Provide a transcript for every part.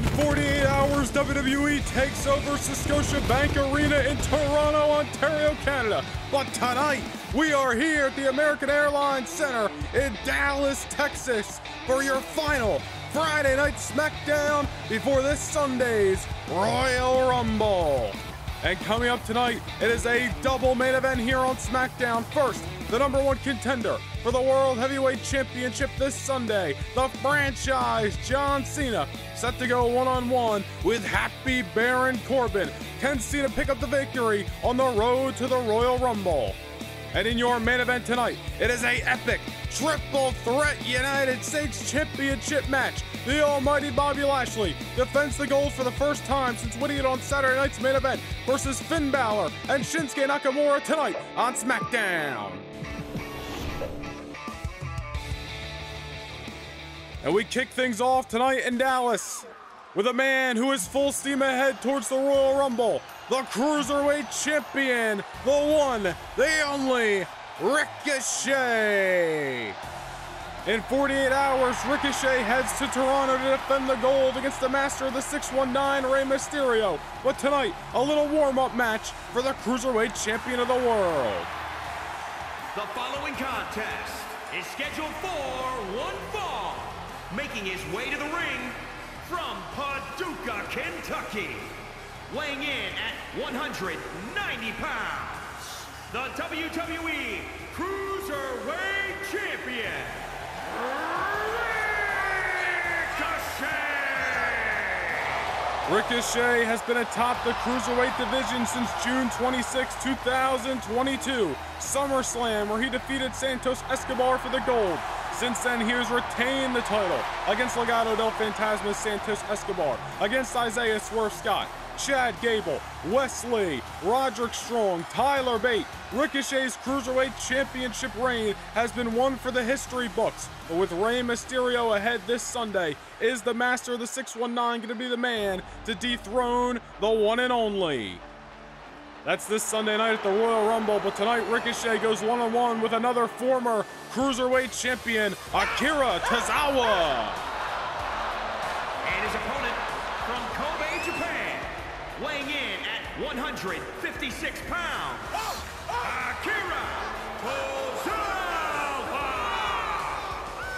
In 48 hours, WWE takes over Scotiabank Arena in Toronto, Ontario, Canada. But tonight, we are here at the American Airlines Center in Dallas, Texas for your final Friday night SmackDown before this Sunday's Royal Rumble. And coming up tonight, it is a double main event here on SmackDown. First, the number one contender for the World Heavyweight Championship this Sunday, the franchise John Cena, set to go one on one with Happy Baron Corbin. Can Cena pick up the victory on the road to the Royal Rumble? And in your main event tonight, it is a epic triple threat United States Championship match. The almighty Bobby Lashley defends the gold for the first time since winning it on Saturday night's main event versus Finn Balor and Shinsuke Nakamura tonight on SmackDown. And we kick things off tonight in Dallas with a man who is full steam ahead towards the Royal Rumble, the Cruiserweight Champion, the one, the only, Ricochet. In 48 hours, Ricochet heads to Toronto to defend the gold against the master of the 619, Rey Mysterio. But tonight, a little warm-up match for the Cruiserweight Champion of the world. The following contest is scheduled for one fall, making his way to the ring from Paducah, Kentucky, weighing in at 190 pounds, the WWE Cruiserweight Champion, Ricochet! Ricochet has been atop the Cruiserweight division since June 26, 2022, SummerSlam, where he defeated Santos Escobar for the gold. Since then, he has retained the title against Legado del Fantasma Santos Escobar, against Isaiah Swerve Scott, Chad Gable, Wesley, Roderick Strong, Tyler Bate. Ricochet's Cruiserweight Championship reign has been one for the history books. But with Rey Mysterio ahead this Sunday, is the Master of the 619 going to be the man to dethrone the one and only? That's this Sunday night at the Royal Rumble, but tonight Ricochet goes one-on-one -on -one with another former Cruiserweight champion, Akira Tozawa. And his opponent 156 pounds. Akira Tozawa!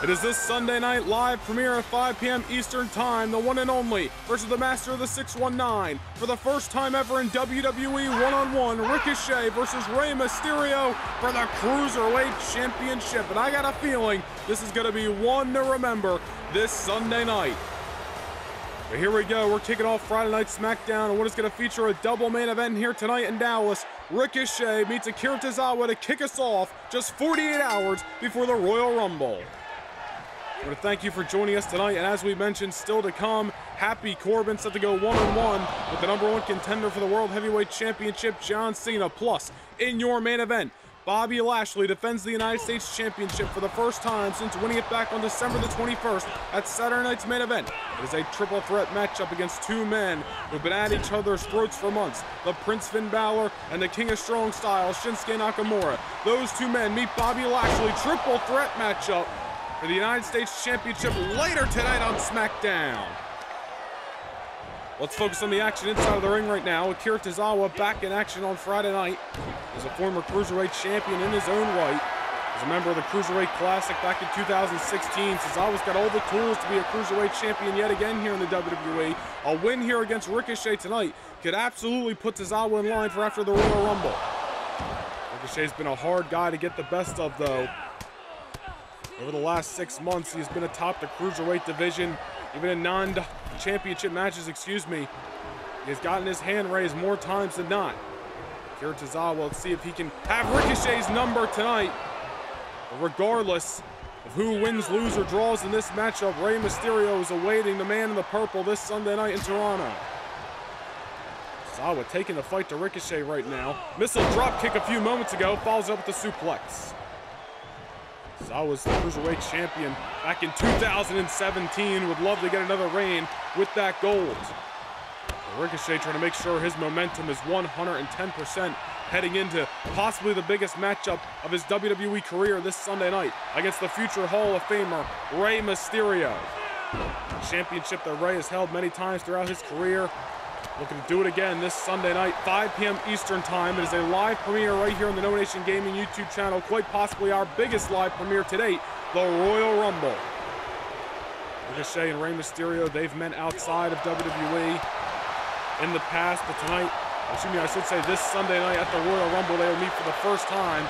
It is this Sunday night live premiere at 5 p.m. Eastern Time, the one and only versus the master of the 619. For the first time ever in WWE one-on-one, -on -one, Ricochet versus Rey Mysterio for the Cruiserweight Championship. And I got a feeling this is going to be one to remember this Sunday night. But here we go. We're kicking off Friday Night SmackDown, and what is going to feature a double main event here tonight in Dallas. Ricochet meets Akira Tozawa to kick us off just 48 hours before the Royal Rumble. I want to thank you for joining us tonight, and as we mentioned, still to come, Happy Corbin set to go one-on-one -on -one with the number one contender for the World Heavyweight Championship, John Cena. Plus, in your main event, Bobby Lashley defends the United States Championship for the first time since winning it back on December the 21st at Saturday night's main event. It is a triple threat matchup against two men who've been at each other's throats for months. The Prince Finn Balor and the King of Strong Style, Shinsuke Nakamura. Those two men meet Bobby Lashley, triple threat matchup for the United States Championship later tonight on SmackDown. Let's focus on the action inside of the ring right now. Akira Tozawa back in action on Friday night. As a former Cruiserweight champion in his own right. As a member of the Cruiserweight Classic back in 2016, Tozawa's got all the tools to be a Cruiserweight champion yet again here in the WWE. A win here against Ricochet tonight could absolutely put Tozawa in line for after the Royal Rumble. Ricochet's been a hard guy to get the best of, though. Over the last six months, he's been atop the Cruiserweight division, even in non-championship matches, excuse me. He has gotten his hand raised more times than not. Akira Tozawa, let's see if he can have Ricochet's number tonight. But regardless of who wins, loses, or draws in this matchup, Rey Mysterio is awaiting the man in the purple this Sunday night in Toronto. Tozawa taking the fight to Ricochet right now. Missile drop kick a few moments ago, follows up with the suplex. Tozawa's the Cruiserweight champion back in 2017. Would love to get another reign with that gold. Ricochet trying to make sure his momentum is 110% heading into possibly the biggest matchup of his WWE career this Sunday night against the future Hall of Famer, Rey Mysterio. Championship that Rey has held many times throughout his career. Looking to do it again this Sunday night, 5 p.m. Eastern Time. It is a live premiere right here on the Noah Nation Gaming YouTube channel, quite possibly our biggest live premiere to date, the Royal Rumble. Ricochet and Rey Mysterio, they've met outside of WWE in the past, but tonight, excuse me, I should say this Sunday night at the Royal Rumble, they will meet for the first time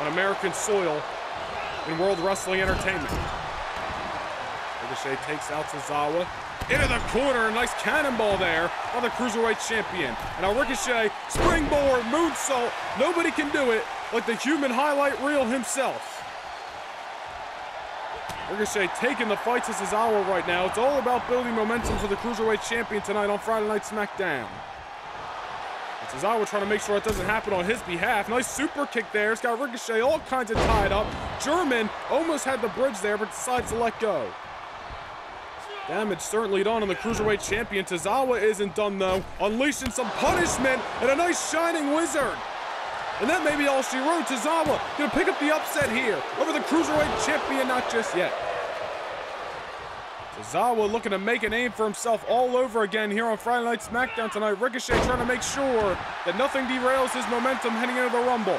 on American soil in World Wrestling Entertainment. Ricochet takes out Tozawa. Into the corner, nice cannonball there by the Cruiserweight Champion. And now Ricochet, springboard, moonsault. Nobody can do it like the human highlight reel himself. Ricochet taking the fight to Tozawa right now. It's all about building momentum for the Cruiserweight Champion tonight on Friday Night SmackDown. Tozawa trying to make sure it doesn't happen on his behalf. Nice super kick there. It's got Ricochet all kinds of tied up. German almost had the bridge there, but decides to let go. Damage certainly done on the Cruiserweight Champion. Tozawa isn't done, though. Unleashing some punishment and a nice Shining Wizard. And that may be all she wrote. Tozawa gonna pick up the upset here over the Cruiserweight Champion, not just yet. Tozawa looking to make a name for himself all over again here on Friday Night SmackDown tonight. Ricochet trying to make sure that nothing derails his momentum heading into the Rumble.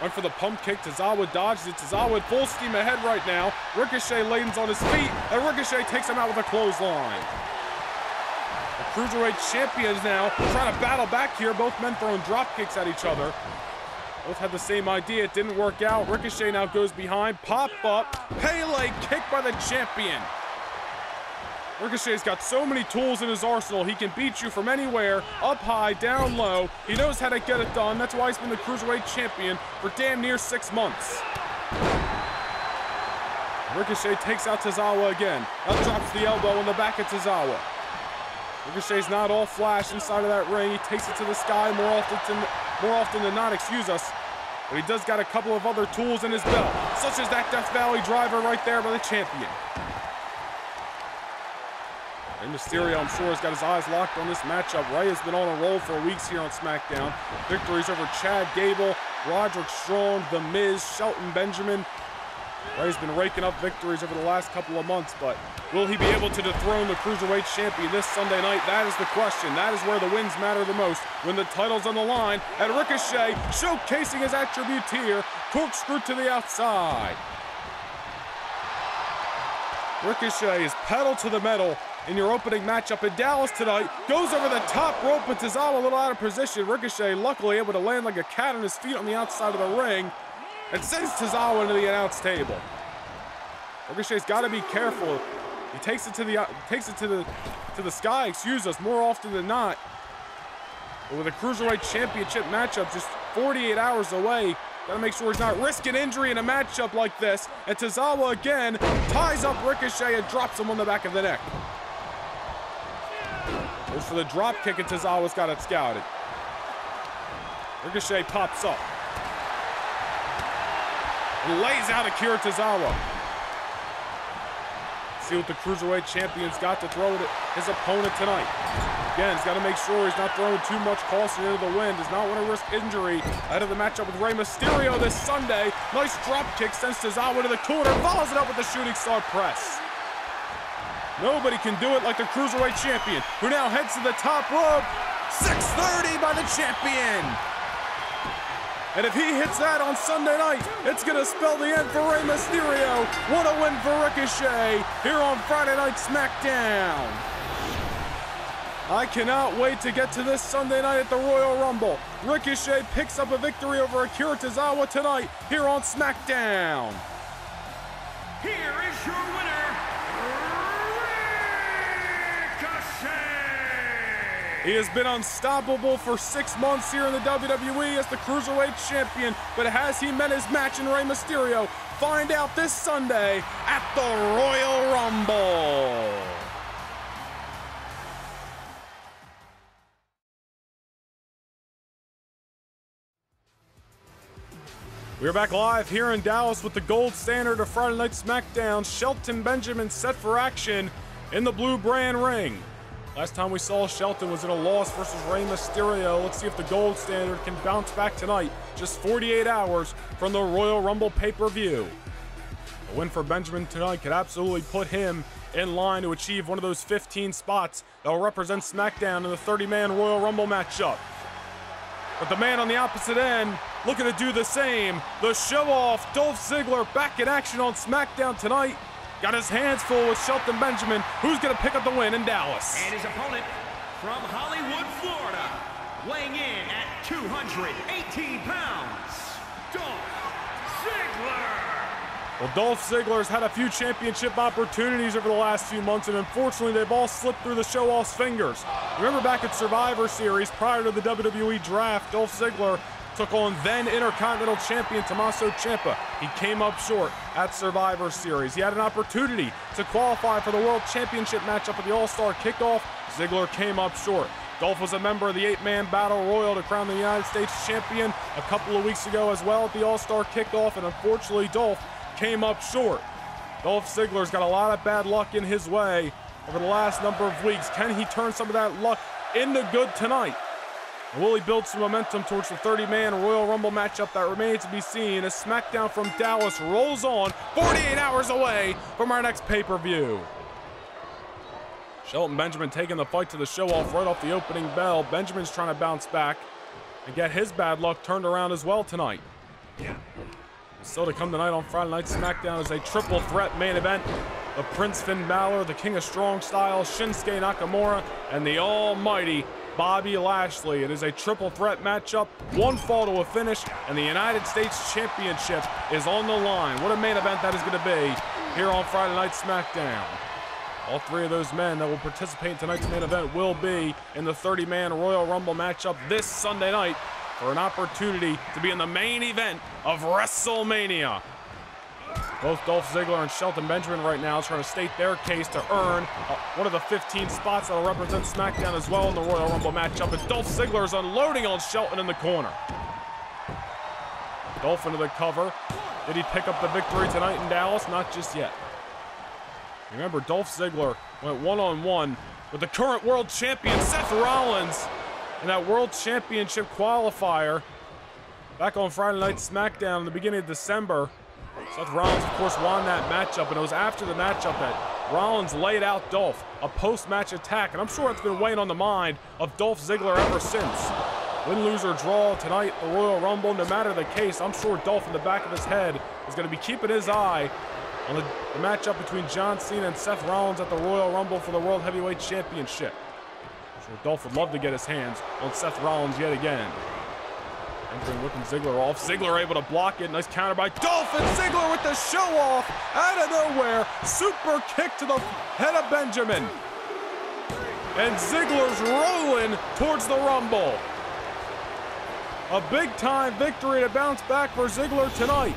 Went for the pump kick. Tozawa dodges it. Tozawa full steam ahead right now. Ricochet lands on his feet, and Ricochet takes him out with a clothesline. The Cruiserweight champions now trying to battle back here. Both men throwing drop kicks at each other. Both had the same idea. It didn't work out. Ricochet now goes behind. Pop up. Pele kick by the champion. Ricochet's got so many tools in his arsenal. He can beat you from anywhere, up high, down low. He knows how to get it done. That's why he's been the Cruiserweight champion for damn near six months. Ricochet takes out Tozawa again. Now drops the elbow on the back of Tozawa. Ricochet's not all flash inside of that ring. He takes it to the sky more often than, more often than not, excuse us. But he does got a couple of other tools in his belt, such as that Death Valley driver right there by the champion. Rey Mysterio, I'm sure, has got his eyes locked on this matchup. Rey has been on a roll for weeks here on SmackDown. Victories over Chad Gable, Roderick Strong, The Miz, Shelton Benjamin. Rey's been raking up victories over the last couple of months, but will he be able to dethrone the Cruiserweight Champion this Sunday night? That is the question. That is where the wins matter the most. When the title's on the line, and Ricochet showcasing his attributes here, corkscrew to the outside. Ricochet is pedal to the metal in your opening matchup in Dallas tonight. Goes over the top rope, but Tozawa a little out of position. Ricochet luckily able to land like a cat on his feet on the outside of the ring and sends Tozawa into the announce table. Ricochet's got to be careful. He takes it to the takes it to the to the sky. Excuse us. More often than not, but with a cruiserweight championship matchup just 48 hours away, Gotta make sure he's not risking injury in a matchup like this. And Tozawa again ties up Ricochet and drops him on the back of the neck. Goes for the drop kick, and Tozawa's got it scouted. Ricochet pops up. And lays out Akira Tozawa. See what the Cruiserweight champion's got to throw at his opponent tonight. Again, he's got to make sure he's not throwing too much caution into the wind. Does not want to risk injury ahead of the matchup with Rey Mysterio this Sunday. Nice drop kick sends Tozawa to the corner. Follows it up with the shooting star press. Nobody can do it like the Cruiserweight champion, who now heads to the top rope. 630 by the champion. And if he hits that on Sunday night, it's going to spell the end for Rey Mysterio. What a win for Ricochet here on Friday Night SmackDown. I cannot wait to get to this Sunday night at the Royal Rumble. Ricochet picks up a victory over Akira Tozawa tonight here on SmackDown. Here is your winner, He has been unstoppable for six months here in the WWE as the Cruiserweight Champion, but has he met his match in Rey Mysterio? Find out this Sunday at the Royal Rumble. We're back live here in Dallas with the gold standard of Friday Night SmackDown. Shelton Benjamin set for action in the blue brand ring. Last time we saw Shelton was in a loss versus Rey Mysterio. Let's see if the gold standard can bounce back tonight, just 48 hours from the Royal Rumble pay per view. A win for Benjamin tonight could absolutely put him in line to achieve one of those 15 spots that will represent SmackDown in the 30 man Royal Rumble matchup. But the man on the opposite end looking to do the same. The show off, Dolph Ziggler back in action on SmackDown tonight. Got his hands full with Shelton Benjamin, who's going to pick up the win in Dallas. And his opponent from Hollywood, Florida, weighing in at 218 pounds, Dolph Ziggler. Well, Dolph Ziggler's had a few championship opportunities over the last few months, and unfortunately, they've all slipped through the show off's fingers. Remember back at Survivor Series, prior to the WWE draft, Dolph Ziggler took on then Intercontinental Champion Tommaso Ciampa. He came up short at Survivor Series. He had an opportunity to qualify for the World Championship matchup at the All Star Kickoff. Ziggler came up short. Dolph was a member of the eight man battle royal to crown the United States champion a couple of weeks ago as well at the All Star Kickoff, and unfortunately, Dolph came up short. Dolph Ziggler's got a lot of bad luck in his way over the last number of weeks. Can he turn some of that luck into good tonight? And will he build some momentum towards the 30 man Royal Rumble matchup that remains to be seen as SmackDown from Dallas rolls on 48 hours away from our next pay per view? Shelton Benjamin taking the fight to the show off right off the opening bell. Benjamin's trying to bounce back and get his bad luck turned around as well tonight. Yeah. Still to come tonight on Friday Night SmackDown is a triple threat main event. The Prince Finn Balor, the King of Strong Style, Shinsuke Nakamura, and the almighty Bobby Lashley. It is a triple threat matchup, one fall to a finish, and the United States Championship is on the line. What a main event that is going to be here on Friday Night SmackDown. All three of those men that will participate in tonight's main event will be in the 30 man Royal Rumble matchup this Sunday night for an opportunity to be in the main event of WrestleMania. Both Dolph Ziggler and Shelton Benjamin right now trying to state their case to earn uh, one of the 15 spots that will represent SmackDown as well in the Royal Rumble matchup. And Dolph Ziggler is unloading on Shelton in the corner. Dolph into the cover. Did he pick up the victory tonight in Dallas? Not just yet. Remember, Dolph Ziggler went one-on-one with the current world champion Seth Rollins in that World Championship qualifier back on Friday Night SmackDown in the beginning of December. Seth Rollins, of course, won that matchup, and it was after the matchup that Rollins laid out Dolph, a post-match attack, and I'm sure it's been weighing on the mind of Dolph Ziggler ever since. Win, lose, or draw tonight, the Royal Rumble, no matter the case, I'm sure Dolph in the back of his head is going to be keeping his eye on the, the matchup between John Cena and Seth Rollins at the Royal Rumble for the World Heavyweight Championship. Sure, Dolph would love to get his hands on Seth Rollins yet again. Whipping Ziggler off. Ziggler able to block it. Nice counter by Dolph and Ziggler with the show off out of nowhere. Super kick to the head of Benjamin. And Ziggler's rolling towards the Rumble. A big time victory to bounce back for Ziggler tonight.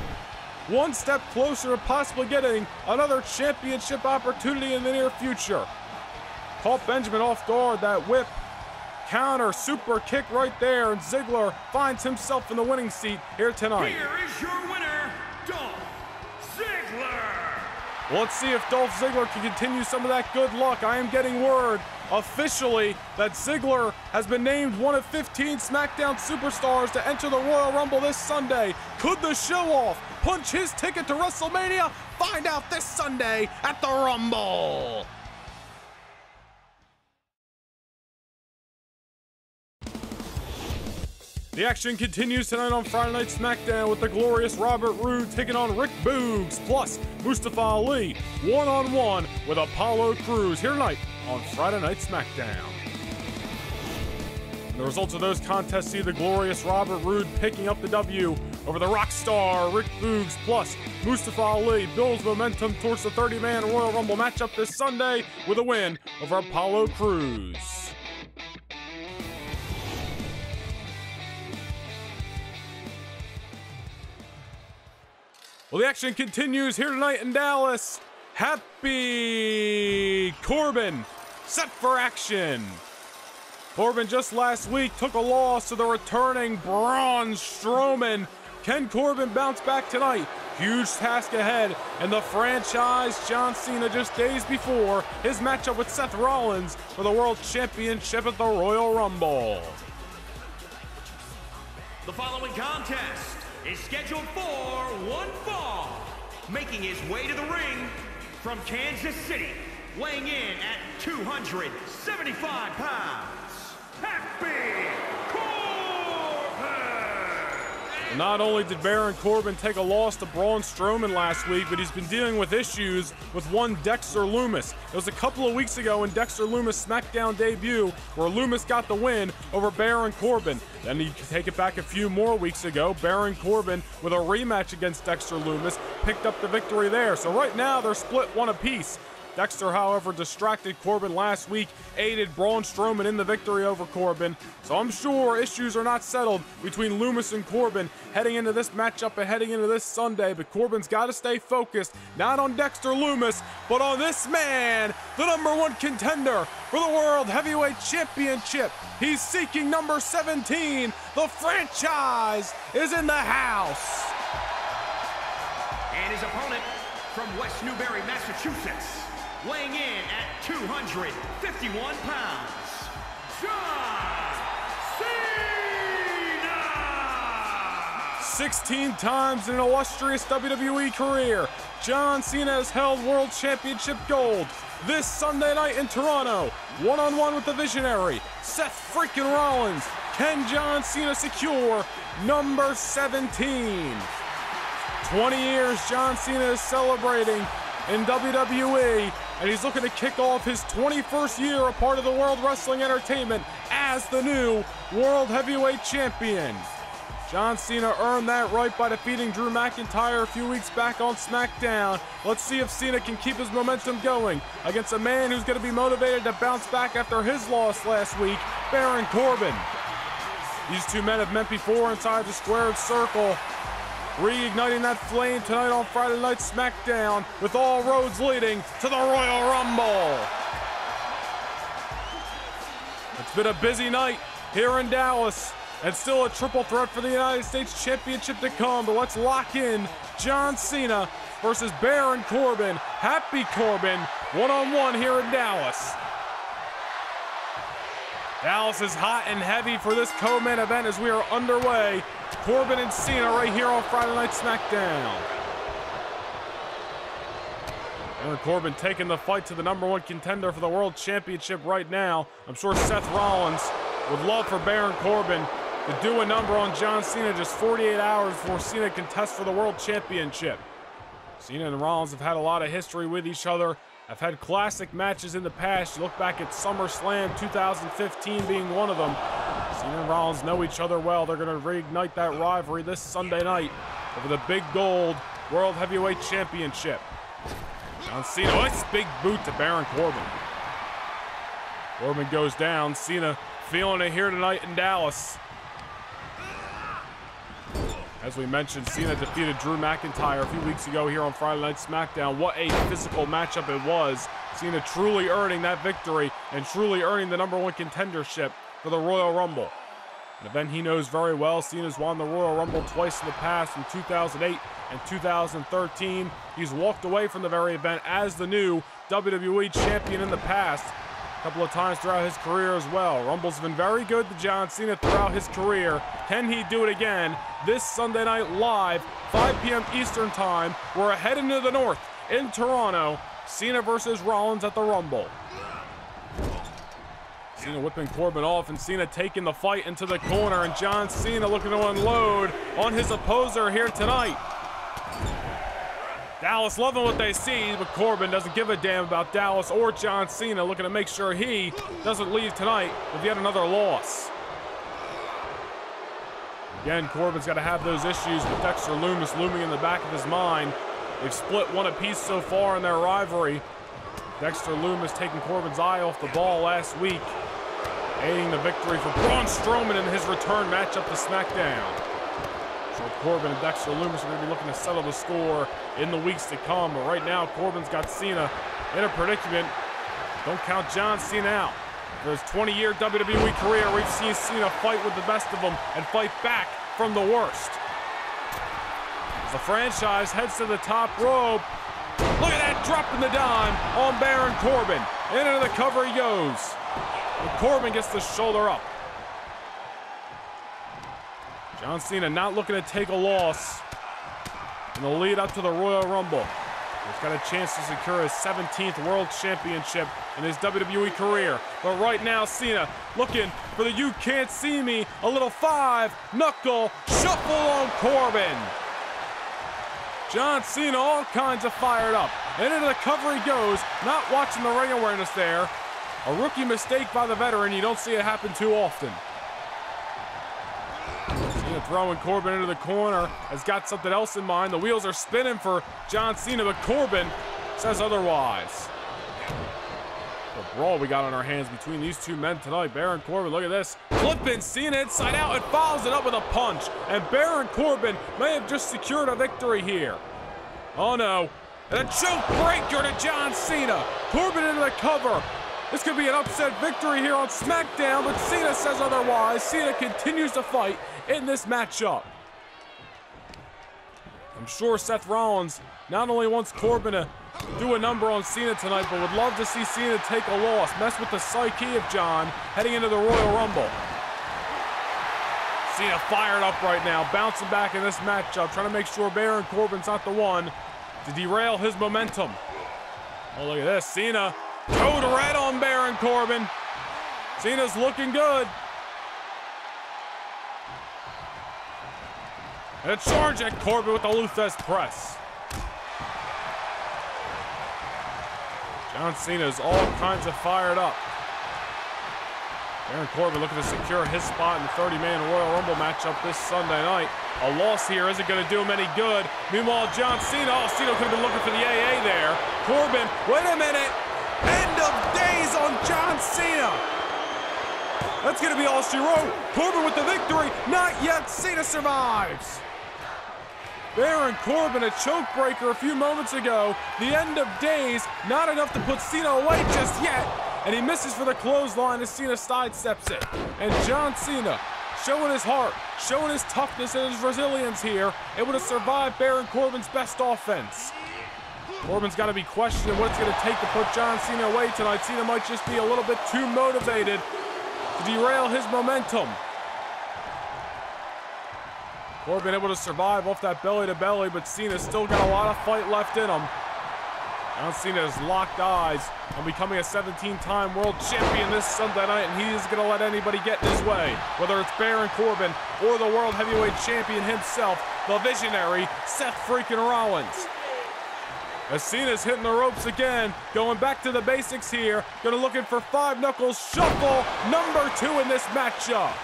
One step closer to possibly getting another championship opportunity in the near future. Caught Benjamin off guard, that whip counter, super kick right there, and Ziggler finds himself in the winning seat here tonight. Here is your winner, Dolph Ziggler. Let's see if Dolph Ziggler can continue some of that good luck. I am getting word officially that Ziggler has been named one of 15 SmackDown superstars to enter the Royal Rumble this Sunday. Could the show off punch his ticket to WrestleMania? Find out this Sunday at the Rumble. The action continues tonight on Friday Night SmackDown with the glorious Robert Roode taking on Rick Boogs, plus Mustafa Ali one on one with Apollo Crews here tonight on Friday Night SmackDown. And the results of those contests see the glorious Robert Roode picking up the W over the rock star Rick Boogs, plus Mustafa Ali builds momentum towards the 30 man Royal Rumble matchup this Sunday with a win over Apollo Crews. Well, the action continues here tonight in Dallas. Happy Corbin set for action. Corbin just last week took a loss to the returning Braun Strowman. Can Corbin bounce back tonight? Huge task ahead, and the franchise John Cena just days before his matchup with Seth Rollins for the World Championship at the Royal Rumble. The following contest is scheduled for one fall. making his way to the ring from Kansas City, weighing in at 275 pounds, Happy! Not only did Baron Corbin take a loss to Braun Strowman last week, but he's been dealing with issues with one Dexter Lumis. It was a couple of weeks ago in Dexter Lumis' SmackDown debut where Lumis got the win over Baron Corbin. Then you take it back a few more weeks ago, Baron Corbin with a rematch against Dexter Lumis picked up the victory there. So right now they're split one apiece. Dexter, however, distracted Corbin last week, aided Braun Strowman in the victory over Corbin. So I'm sure issues are not settled between Lumis and Corbin heading into this matchup and heading into this Sunday. But Corbin's got to stay focused, not on Dexter Lumis, but on this man, the number one contender for the World Heavyweight Championship. He's seeking number 17. The franchise is in the house. And his opponent from West Newbury, Massachusetts, weighing in at 251 pounds, John Cena! 16 times in an illustrious WWE career, John Cena has held World Championship gold. This Sunday night in Toronto, one on one with the visionary, Seth freaking Rollins. Can John Cena secure number 17? 20 years John Cena is celebrating in WWE, and he's looking to kick off his 21st year a part of the World Wrestling Entertainment as the new World Heavyweight Champion. John Cena earned that right by defeating Drew McIntyre a few weeks back on SmackDown. Let's see if Cena can keep his momentum going against a man who's going to be motivated to bounce back after his loss last week, Baron Corbin. These two men have met before inside the squared circle. Reigniting that flame tonight on Friday Night SmackDown with all roads leading to the Royal Rumble. It's been a busy night here in Dallas and still a triple threat for the United States Championship to come. But let's lock in John Cena versus Baron Corbin. Happy Corbin, one on one here in Dallas. Dallas is hot and heavy for this co-main event as we are underway. Corbin and Cena right here on Friday Night SmackDown. Baron Corbin taking the fight to the number one contender for the World Championship right now. I'm sure Seth Rollins would love for Baron Corbin to do a number on John Cena just 48 hours before Cena contests for the World Championship. Cena and Rollins have had a lot of history with each other. Have had classic matches in the past. You look back at SummerSlam 2015 being one of them. Cena and Rollins know each other well. They're going to reignite that rivalry this Sunday night over the big gold World Heavyweight Championship. John Cena, oh, nice big boot to Baron Corbin. Corbin goes down. Cena feeling it here tonight in Dallas. As we mentioned, Cena defeated Drew McIntyre a few weeks ago here on Friday Night SmackDown. What a physical matchup it was. Cena truly earning that victory and truly earning the number one contendership for the Royal Rumble. An event he knows very well. Cena's won the Royal Rumble twice in the past in 2008 and 2013. He's walked away from the very event as the new WWE champion in the past couple of times throughout his career as well. Rumble's been very good to John Cena throughout his career. Can he do it again this Sunday night live, 5 p.m. Eastern Time? We're heading to the north in Toronto. Cena versus Rollins at the Rumble. Cena whipping Corbin off and Cena taking the fight into the corner and John Cena looking to unload on his opposer here tonight. Dallas loving what they see, but Corbin doesn't give a damn about Dallas or John Cena, looking to make sure he doesn't leave tonight with yet another loss. Again, Corbin's got to have those issues with Dexter Lumis looming in the back of his mind. They've split one apiece so far in their rivalry. Dexter Lumis taking Corbin's eye off the ball last week, aiding the victory for Braun Strowman in his return matchup to SmackDown. So Corbin and Dexter Lumis are going to be looking to settle the score in the weeks to come. But right now, Corbin's got Cena in a predicament. Don't count John Cena out. For his 20-year WWE career, we've seen Cena fight with the best of them and fight back from the worst. As the franchise heads to the top rope, look at that dropping the dime on Baron Corbin. Into the cover he goes. And Corbin gets the shoulder up. John Cena not looking to take a loss. in the lead up to the Royal Rumble. He's got a chance to secure his 17th World Championship in his WWE career. But right now, Cena looking for the You Can't See Me, a little five knuckle shuffle on Corbin. John Cena all kinds of fired up. And into the cover he goes, not watching the ring awareness there. A rookie mistake by the veteran, you don't see it happen too often. Throwing Corbin into the corner, has got something else in mind. The wheels are spinning for John Cena, but Corbin says otherwise. The brawl we got on our hands between these two men tonight. Baron Corbin, look at this. Flipping Cena inside out and follows it up with a punch. And Baron Corbin may have just secured a victory here. Oh no. And a choke breaker to John Cena. Corbin into the cover. This could be an upset victory here on SmackDown, but Cena says otherwise. Cena continues to fight in this matchup. I'm sure Seth Rollins not only wants Corbin to do a number on Cena tonight, but would love to see Cena take a loss, mess with the psyche of John heading into the Royal Rumble. Cena fired up right now, bouncing back in this matchup, trying to make sure Baron Corbin's not the one to derail his momentum. Oh, look at this. Cena Code red on Baron Corbin. Cena's looking good. And a charge at Corbin with the Lou Thesz press. John Cena's all kinds of fired up. Baron Corbin looking to secure his spot in the 30-man Royal Rumble matchup this Sunday night. A loss here isn't going to do him any good. Meanwhile, John Cena, oh, Cena could have been looking for the AA there. Corbin, wait a minute. Of days on John Cena. That's going to be all she wrote. Corbin with the victory. Not yet. Cena survives. Baron Corbin, a choke breaker a few moments ago. The end of days. Not enough to put Cena away just yet. And he misses for the clothesline as Cena sidesteps it. And John Cena showing his heart, showing his toughness and his resilience here, able to survive Baron Corbin's best offense. Corbin's got to be questioning what it's going to take to put John Cena away tonight. Cena might just be a little bit too motivated to derail his momentum. Corbin able to survive off that belly to belly, but Cena's still got a lot of fight left in him. John Cena has locked eyes on becoming a 17-time world champion this Sunday night, and he isn't going to let anybody get in his way, whether it's Baron Corbin or the world heavyweight champion himself, the visionary Seth freaking Rollins. As Cena's hitting the ropes again, going back to the basics here. Gonna looking for five knuckles shuffle number two in this matchup.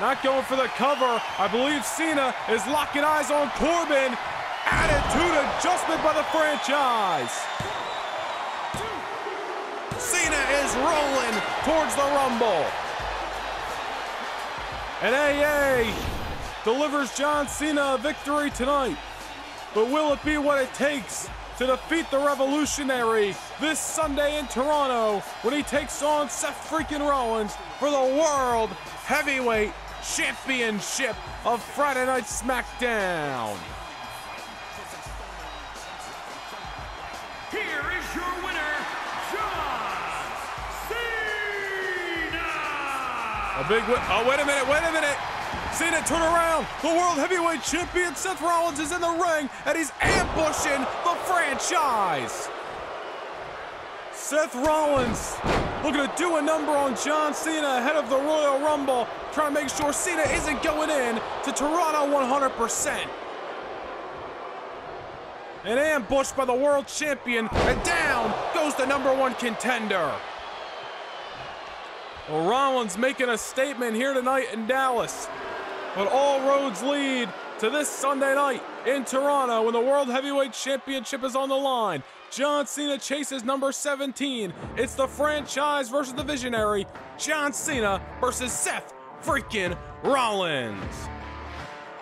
Not going for the cover. I believe Cena is locking eyes on Corbin. Attitude adjustment by the franchise. Cena is rolling towards the Rumble. And AA delivers John Cena a victory tonight. But will it be what it takes to defeat the Revolutionary this Sunday in Toronto when he takes on Seth freaking Rollins for the World Heavyweight Championship of Friday Night SmackDown? Here is your winner, John Cena! A big win. Oh, wait a minute, wait a minute. Cena turn around. The World Heavyweight Champion Seth Rollins is in the ring and he's ambushing the franchise. Seth Rollins looking to do a number on John Cena ahead of the Royal Rumble, trying to make sure Cena isn't going in to Toronto 100%. An ambush by the world champion, and down goes the number one contender. Well, Rollins making a statement here tonight in Dallas. But all roads lead to this Sunday night in Toronto when the World Heavyweight Championship is on the line. John Cena chases number 17. It's the franchise versus the visionary. John Cena versus Seth freaking Rollins.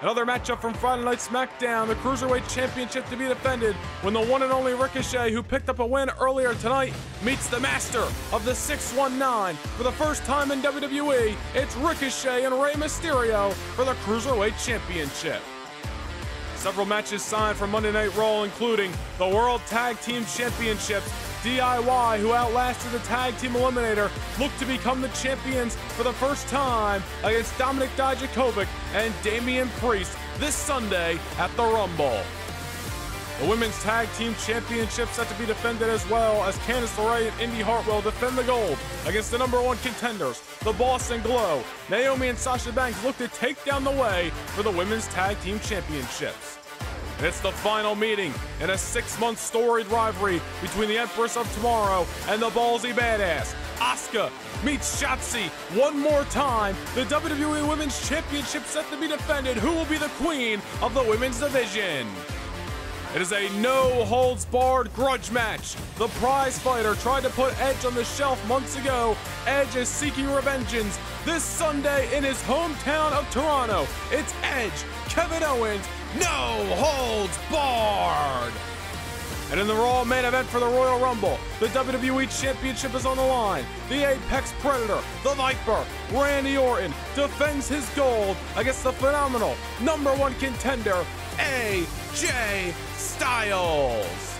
Another matchup from Friday Night SmackDown, the Cruiserweight Championship to be defended when the one and only Ricochet, who picked up a win earlier tonight, meets the master of the 619. For the first time in WWE, it's Ricochet and Rey Mysterio for the Cruiserweight Championship. Several matches signed for Monday Night Raw, including the World Tag Team Championships. DIY, who outlasted the Tag Team Eliminator, look to become the champions for the first time against Dominik Dijakovic and Damian Priest. this Sunday at the Rumble. The Women's Tag Team Championship set to be defended as well as Candice LeRae and Indi Hartwell defend the gold against the number one contenders, the Boss 'n' Glow. Naomi and Sasha Banks look to take down the way for the Women's Tag Team Championships. It's the final meeting in a six month storied rivalry between the Empress of Tomorrow and the ballsy badass. Asuka meets Shotzi one more time. The WWE Women's Championship set to be defended. Who will be the queen of the women's division? It is a no holds barred grudge match. The prize fighter tried to put Edge on the shelf months ago. Edge is seeking revengeance this Sunday in his hometown of Toronto. It's Edge, Kevin Owens, no holds barred. And in the Raw main event for the Royal Rumble, the WWE Championship is on the line. The Apex Predator, the Viper, Randy Orton, defends his gold against the phenomenal number one contender, AJ Styles.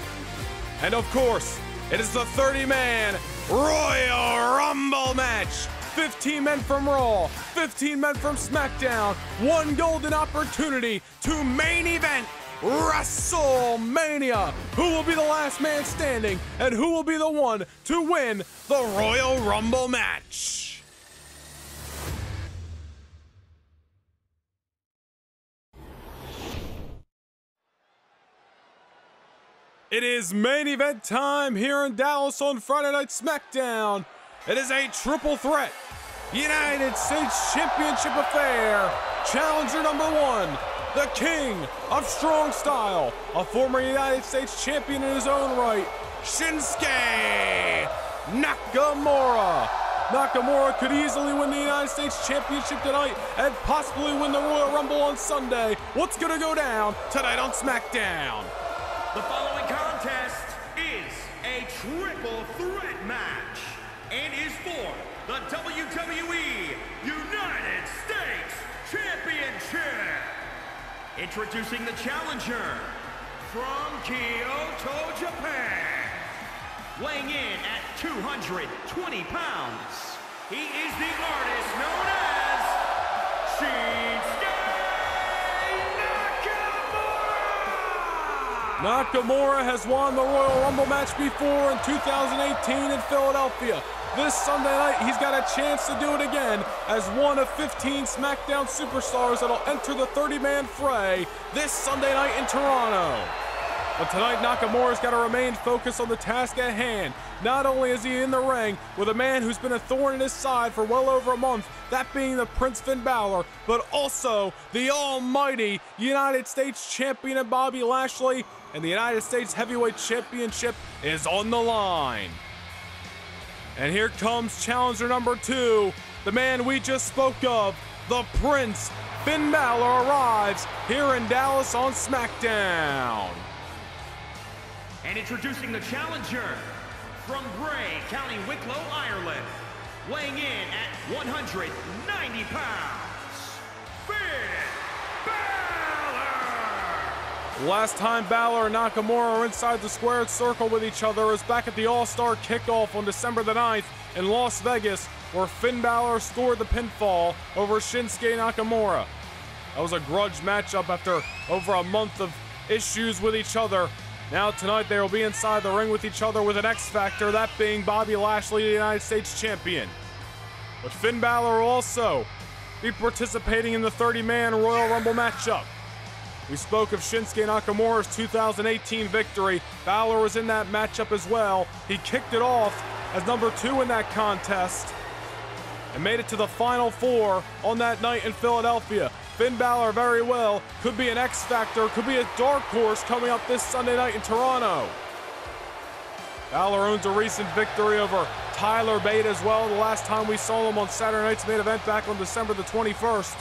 And of course, it is the 30 man Royal Rumble match. 15 men from Raw, 15 men from SmackDown, one golden opportunity to main event WrestleMania. Who will be the last man standing and who will be the one to win the Royal Rumble match? It is main event time here in Dallas on Friday Night SmackDown. It is a triple threat United States Championship affair. Challenger number one, the king of strong style, a former United States champion in his own right, Shinsuke Nakamura. Nakamura could easily win the United States Championship tonight and possibly win the Royal Rumble on Sunday. What's going to go down tonight on SmackDown? Introducing the challenger from Kyoto, Japan. Weighing in at 220 pounds, he is the artist known as Shinsuke Nakamura has won the Royal Rumble match before in 2018 in Philadelphia. This Sunday night, he's got a chance to do it again as one of 15 SmackDown superstars that'll enter the 30 man fray this Sunday night in Toronto. But tonight, Nakamura's got to remain focused on the task at hand. Not only is he in the ring with a man who's been a thorn in his side for well over a month, that being the Prince Finn Balor, but also the almighty United States champion and Bobby Lashley, and the United States Heavyweight Championship is on the line. And here comes challenger number two, the man we just spoke of, the Prince. Finn Balor arrives here in Dallas on SmackDown. And introducing the challenger from Bray, County Wicklow, Ireland, weighing in at 190 pounds, Finn! Last time Balor and Nakamura were inside the squared circle with each other was back at the All-Star Kickoff on December the 9th in Las Vegas, where Finn Balor scored the pinfall over Shinsuke Nakamura. That was a grudge matchup after over a month of issues with each other. Now tonight they will be inside the ring with each other with an X Factor, that being Bobby Lashley, the United States Champion. But Finn Balor will also be participating in the 30-man Royal Rumble matchup. We spoke of Shinsuke Nakamura's 2018 victory. Balor was in that matchup as well. He kicked it off as number two in that contest and made it to the final four on that night in Philadelphia. Finn Balor very well could be an X Factor, could be a dark horse coming up this Sunday night in Toronto. Balor owns a recent victory over Tyler Bate as well. The last time we saw him on Saturday night's main event back on December the 21st.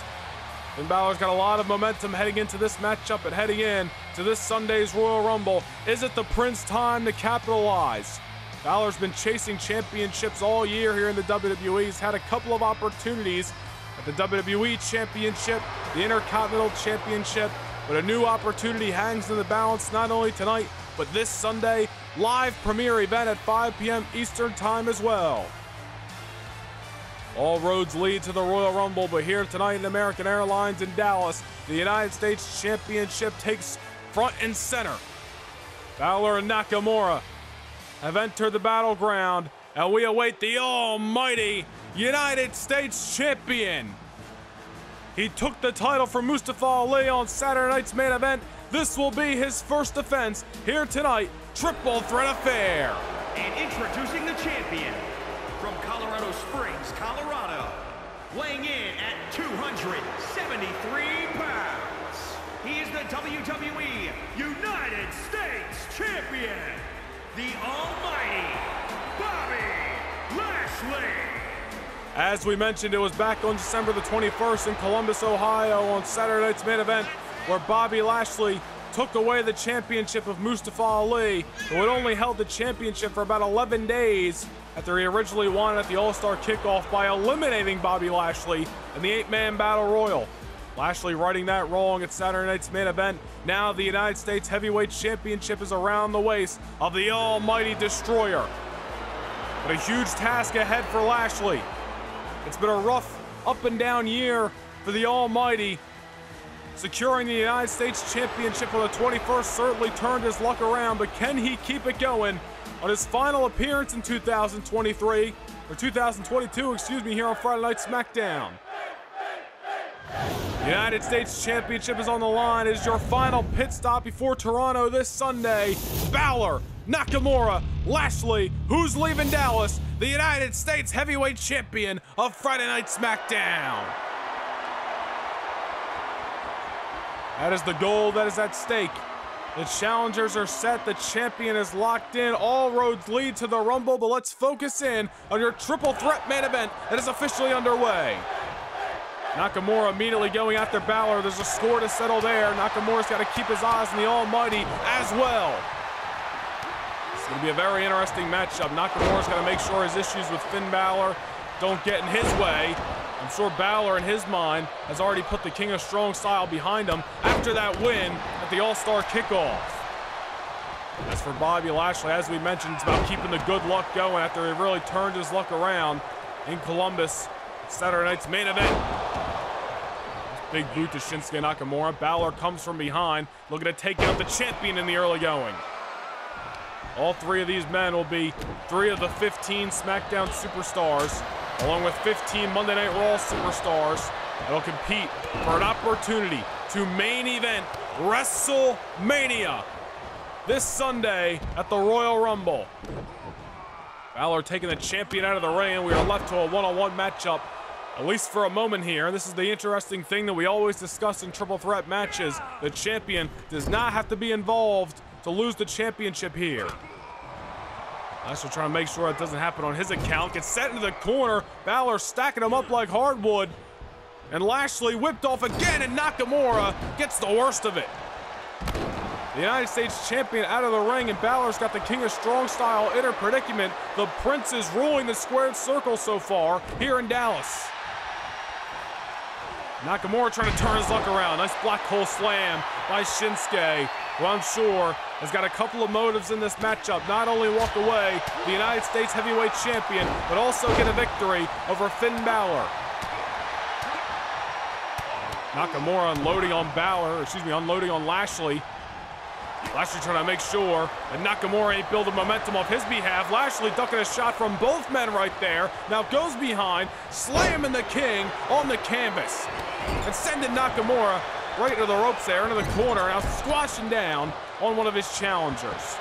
Finn Balor's got a lot of momentum heading into this matchup and heading in to this Sunday's Royal Rumble. Is it the Prince time to capitalize? Balor's been chasing championships all year here in the WWE. He's had a couple of opportunities at the WWE Championship, the Intercontinental Championship, but a new opportunity hangs in the balance not only tonight, but this Sunday, live premiere event at 5 p.m. Eastern Time as well. All roads lead to the Royal Rumble, but here tonight in American Airlines in Dallas, the United States Championship takes front and center. Balor and Nakamura have entered the battleground, and we await the almighty United States Champion. He took the title from Mustafa Ali on Saturday night's main event. This will be his first defense here tonight. Triple threat affair. And introducing the champion 273 pounds. He is the WWE United States Champion, the almighty Bobby Lashley. As we mentioned, it was back on December the 21st in Columbus, Ohio on Saturday night's main event where Bobby Lashley took away the championship of Mustafa Ali, who had only held the championship for about 11 days after he originally won at the All-Star kickoff by eliminating Bobby Lashley in the eight-man battle royal. Lashley righting that wrong at Saturday night's main event. Now the United States Heavyweight Championship is around the waist of the almighty Destroyer. But a huge task ahead for Lashley. It's been a rough up and down year for the almighty. Securing the United States Championship for the 21st certainly turned his luck around, but can he keep it going on his final appearance in 2023, or 2022, excuse me, here on Friday Night SmackDown? The United States Championship is on the line. It is your final pit stop before Toronto this Sunday. Balor, Nakamura, Lashley, who's leaving Dallas? The United States Heavyweight Champion of Friday Night SmackDown. That is the goal that is at stake. The challengers are set, the champion is locked in. All roads lead to the Rumble, but let's focus in on your triple threat main event that is officially underway. Nakamura immediately going after Balor. There's a score to settle there. Nakamura's got to keep his eyes on the Almighty as well. It's going to be a very interesting matchup. Nakamura's got to make sure his issues with Finn Balor don't get in his way. I'm sure Balor, in his mind, has already put the King of Strong Style behind him after that win at the All-Star Kickoff. As for Bobby Lashley, as we mentioned, it's about keeping the good luck going after he really turned his luck around in Columbus. Saturday night's main event. Big boot to Shinsuke Nakamura. Balor comes from behind, looking to take out the champion in the early going. All three of these men will be three of the 15 SmackDown superstars along with 15 Monday Night Raw superstars that'll compete for an opportunity to main event WrestleMania this Sunday at the Royal Rumble. Balor taking the champion out of the ring, and we are left to a one-on-one -on -one matchup, at least for a moment here. This is the interesting thing that we always discuss in triple threat matches. The champion does not have to be involved to lose the championship here. Lashley trying to make sure that doesn't happen on his account. Gets set into the corner. Balor stacking him up like hardwood. And Lashley whipped off again, and Nakamura gets the worst of it. The United States champion out of the ring, and Balor's got the King of Strong Style inner predicament. The Prince is ruling the squared circle so far here in Dallas. Nakamura trying to turn his luck around. Nice black hole slam by Shinsuke who I'm sure has got a couple of motives in this matchup. Not only walk away the United States heavyweight champion, but also get a victory over Finn Balor. Nakamura unloading on Balor, excuse me, unloading on Lashley. Lashley trying to make sure that Nakamura ain't building momentum off his behalf. Lashley ducking a shot from both men right there. Now goes behind, slamming the King on the canvas. And sending Nakamura right into the ropes there, into the corner, now squashing down on one of his challengers.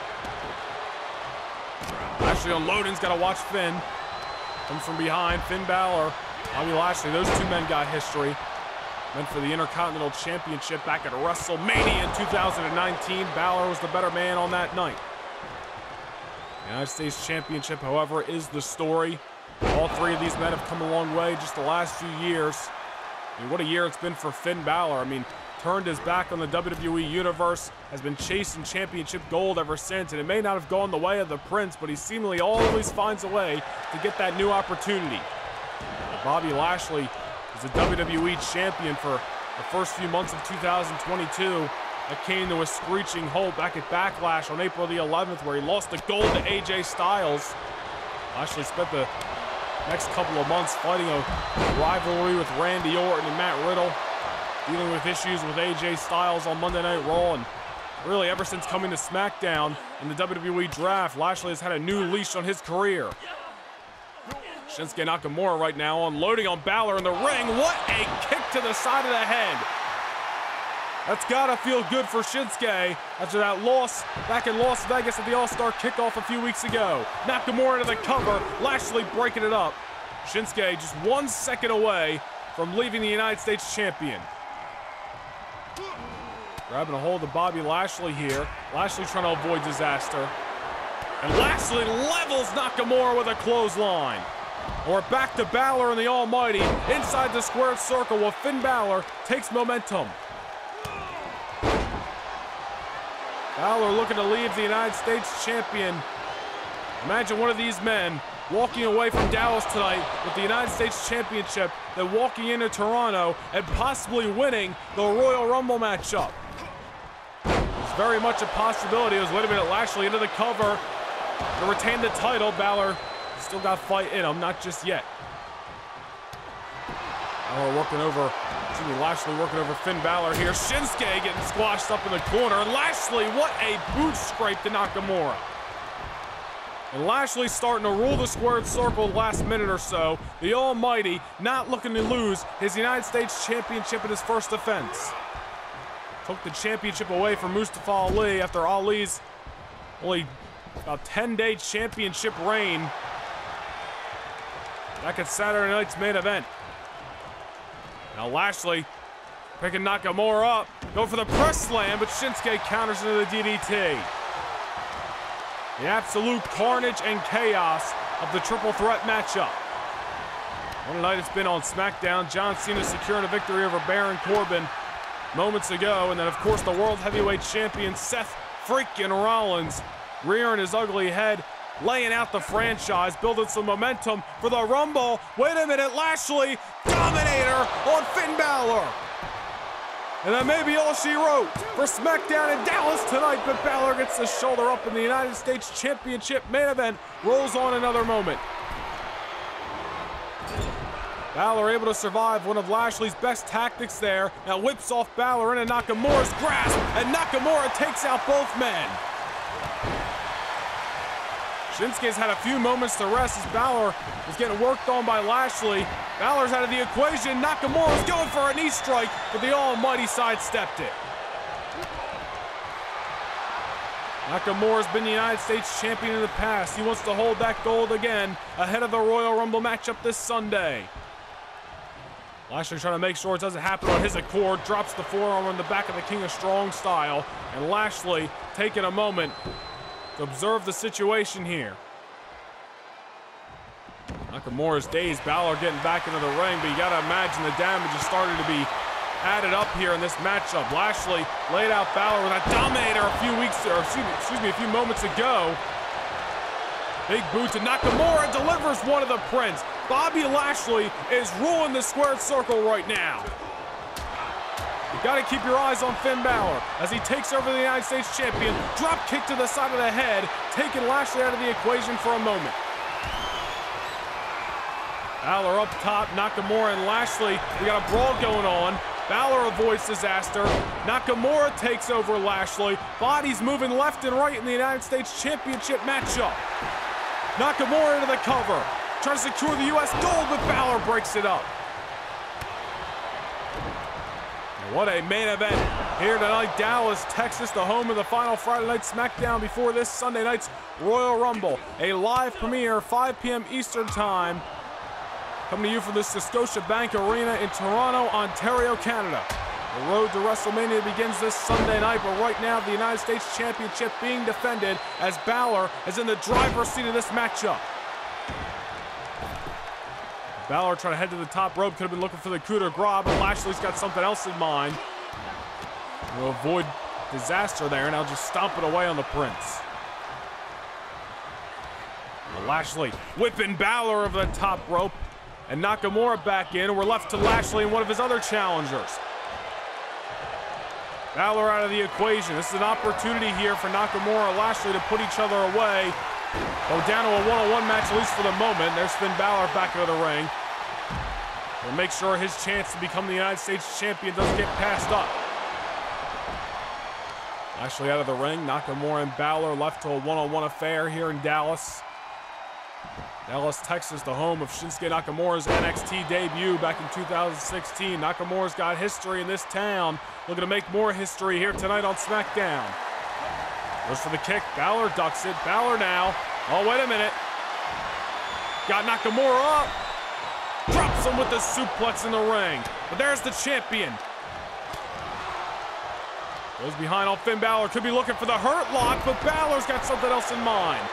Lashley unloading's got to watch Finn. Comes from behind, Finn Balor, Bobby Lashley. Those two men got history. Meant for the Intercontinental Championship back at WrestleMania in 2019. Balor was the better man on that night. The United States Championship, however, is the story. All three of these men have come a long way just the last few years. Mean, what a year it's been for Finn Balor. I mean, turned his back on the WWE Universe, has been chasing championship gold ever since, and it may not have gone the way of the Prince, but he seemingly always finds a way to get that new opportunity. Bobby Lashley is a WWE champion for the first few months of 2022. That came to a screeching halt back at Backlash on April the 11th, where he lost the gold to AJ Styles. Lashley spent the next couple of months fighting a rivalry with Randy Orton and Matt Riddle, dealing with issues with AJ Styles on Monday Night Raw, and really ever since coming to SmackDown in the WWE Draft, Lashley has had a new leash on his career. Shinsuke Nakamura right now unloading on Balor in the ring. What a kick to the side of the head. That's gotta feel good for Shinsuke after that loss back in Las Vegas at the All-Star kickoff a few weeks ago. Nakamura into the cover, Lashley breaking it up. Shinsuke just one second away from leaving the United States champion. Grabbing a hold of Bobby Lashley here. Lashley trying to avoid disaster. And Lashley levels Nakamura with a clothesline. We're back to Balor and the Almighty inside the squared circle while Finn Balor takes momentum. Balor looking to leave the United States champion. Imagine one of these men walking away from Dallas tonight with the United States Championship, then walking into Toronto and possibly winning the Royal Rumble matchup. It's very much a possibility. It was, wait a minute, Lashley into the cover to retain the title. Balor still got fight in him, not just yet. Balor working over Me, Lashley working over Finn Balor here. Shinsuke getting squashed up in the corner. And Lashley, what a boot scrape to Nakamura. And Lashley starting to rule the squared circle last minute or so. The Almighty not looking to lose his United States Championship in his first defense. Took the championship away from Mustafa Ali after Ali's only about 10-day championship reign back at Saturday night's main event. Now Lashley picking Nakamura up. Go for the press slam, but Shinsuke counters into the DDT. The absolute carnage and chaos of the triple threat matchup. One night it's been on SmackDown. John Cena securing a victory over Baron Corbin moments ago. And then, of course, the World Heavyweight Champion Seth freaking Rollins rearing his ugly head laying out the franchise, building some momentum for the Rumble. Wait a minute, Lashley, Dominator on Finn Balor. And that may be all she wrote for SmackDown in Dallas tonight, but Balor gets the shoulder up in the United States Championship main event, rolls on another moment. Balor able to survive one of Lashley's best tactics there. Now whips off Balor into Nakamura's grasp, and Nakamura takes out both men. Shinsuke's had a few moments to rest as Balor was getting worked on by Lashley. Balor's out of the equation. Nakamura's going for a knee strike, but the Almighty sidestepped it. Nakamura's been the United States champion in the past. He wants to hold that gold again ahead of the Royal Rumble matchup this Sunday. Lashley trying to make sure it doesn't happen on his accord. Drops the forearm on the back of the King of Strong style. And Lashley taking a moment observe the situation here. Nakamura's dazed. Balor getting back into the ring, but you got to imagine the damage is starting to be added up here in this matchup. Lashley laid out Balor with a dominator a few weeks, or excuse me, excuse me, a few moments ago. Big boot to Nakamura delivers one of the Prince. Bobby Lashley is ruling the squared circle right now. Got to keep your eyes on Finn Balor as he takes over the United States champion. Drop kick to the side of the head, taking Lashley out of the equation for a moment. Balor up top, Nakamura and Lashley. We got a brawl going on. Balor avoids disaster. Nakamura takes over Lashley. Bodies moving left and right in the United States Championship matchup. Nakamura into the cover. Trying to secure the U.S. gold, but Balor breaks it up. What a main event here tonight. Dallas, Texas, the home of the final Friday night SmackDown before this Sunday night's Royal Rumble. A live premiere, 5 p.m. Eastern Time. Coming to you from the Scotiabank Arena in Toronto, Ontario, Canada. The road to WrestleMania begins this Sunday night, but right now the United States Championship being defended as Balor is in the driver's seat of this matchup. Balor trying to head to the top rope. Could have been looking for the coup de grace, but Lashley's got something else in mind. To avoid disaster there, and I'll just stomp it away on the Prince. Lashley whipping Balor over the top rope. And Nakamura back in. We're left to Lashley and one of his other challengers. Balor out of the equation. This is an opportunity here for Nakamura and Lashley to put each other away. We're down to a one-on-one match, at least for the moment. There's Finn Balor back into the ring. We'll make sure his chance to become the United States champion doesn't get passed up. Actually out of the ring. Nakamura and Balor left to a one-on-one affair here in Dallas. Dallas, Texas, the home of Shinsuke Nakamura's NXT debut back in 2016. Nakamura's got history in this town. Looking to make more history here tonight on SmackDown. Goes for the kick. Balor ducks it. Balor now. Oh, wait a minute. Got Nakamura up. Drops him with the suplex in the ring. But there's the champion. Goes behind on Finn Balor. Could be looking for the hurt lock, but Balor's got something else in mind.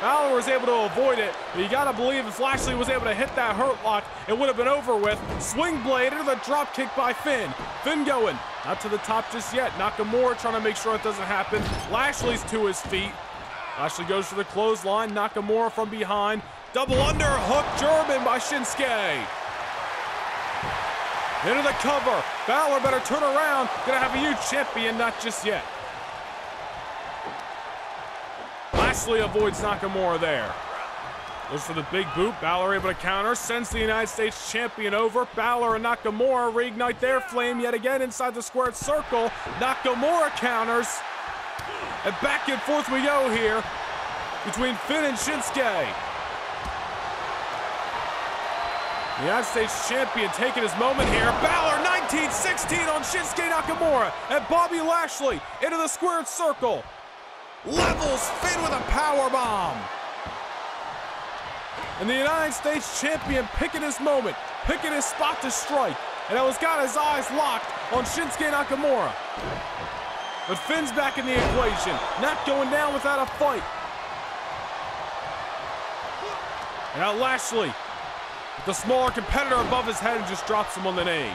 Balor was able to avoid it, but you gotta believe if Lashley was able to hit that hurt lock, it would have been over with. Swing blade into the drop kick by Finn. Finn going, not to the top just yet. Nakamura trying to make sure it doesn't happen. Lashley's to his feet. Lashley goes for the clothesline. Nakamura from behind. Double under hook German by Shinsuke. Into the cover. Balor better turn around. Gonna have a huge champion, not just yet. Lashley avoids Nakamura there. Goes for the big boot. Balor able to counter. Sends the United States champion over. Balor and Nakamura reignite their flame yet again inside the squared circle. Nakamura counters. And back and forth we go here between Finn and Shinsuke. The United States champion taking his moment here. Balor 1916 on Shinsuke Nakamura and Bobby Lashley into the squared circle. Levels Finn with a power bomb. And the United States champion picking his moment, picking his spot to strike. And has got his eyes locked on Shinsuke Nakamura. But Finn's back in the equation, not going down without a fight. And Now Lashley the smaller competitor above his head and just drops him on the knee.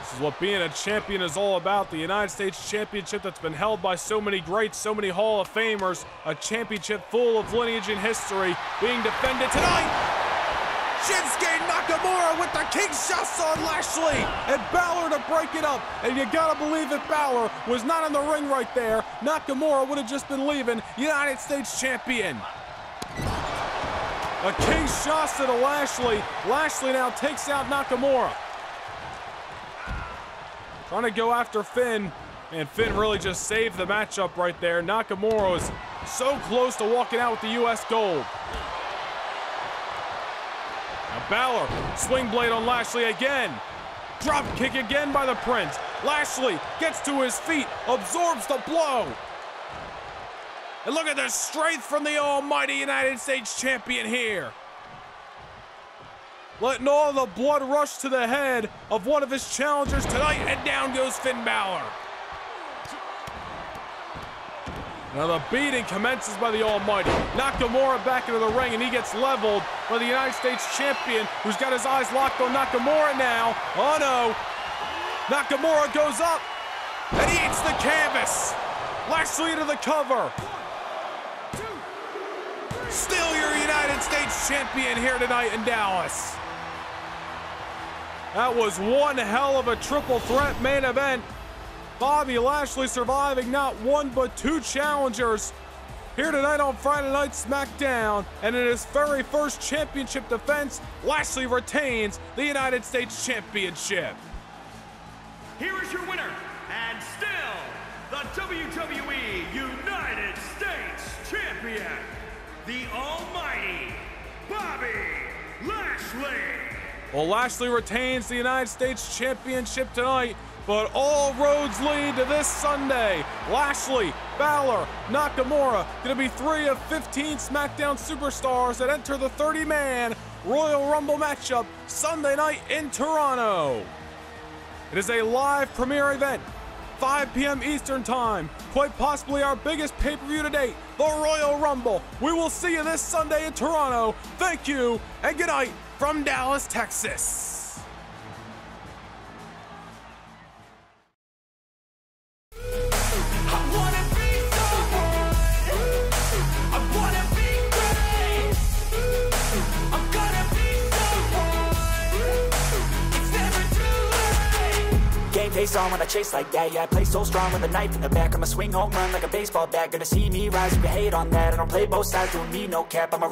This is what being a champion is all about. The United States Championship that's been held by so many greats, so many Hall of Famers. A championship full of lineage and history being defended tonight. Shinsuke Nakamura with the Kinshasa on Lashley and Balor to break it up. And you gotta believe if Balor was not in the ring right there, Nakamura would have just been leaving United States champion. A Kinshasa to Lashley. Lashley now takes out Nakamura. Trying to go after Finn. And Finn really just saved the matchup right there. Nakamura was so close to walking out with the U.S. gold. Now Balor, swing blade on Lashley again. Drop kick again by the Prince. Lashley gets to his feet, absorbs the blow. And look at the strength from the almighty United States champion here. Letting all the blood rush to the head of one of his challengers tonight, and down goes Finn Balor. Now the beating commences by the Almighty. Nakamura back into the ring, and he gets leveled by the United States champion, who's got his eyes locked on Nakamura now. Oh no! Nakamura goes up, and he eats the canvas. Lashley into the cover. Still your United States champion here tonight in Dallas. That was one hell of a triple threat main event. Bobby Lashley surviving not one but two challengers here tonight on Friday Night SmackDown. And in his very first championship defense, Lashley retains the United States Championship. Here is your winner, and still the WWE United States Champion the almighty Bobby Lashley. Well, Lashley retains the United States Championship tonight, but all roads lead to this Sunday. Lashley, Balor, Nakamura, gonna be three of 15 SmackDown superstars that enter the 30-man Royal Rumble matchup Sunday night in Toronto. It is a live premiere event 5 p.m. Eastern Time. Quite possibly our biggest pay per view to date, the Royal Rumble. We will see you this Sunday in Toronto. Thank you, and good night from Dallas, Texas. Face on when I chase like that. Yeah, I play so strong with a knife in the back. I'ma swing home run like a baseball bat. Gonna see me rise, you hate on that. I don't play both sides, doing me no cap. I'm a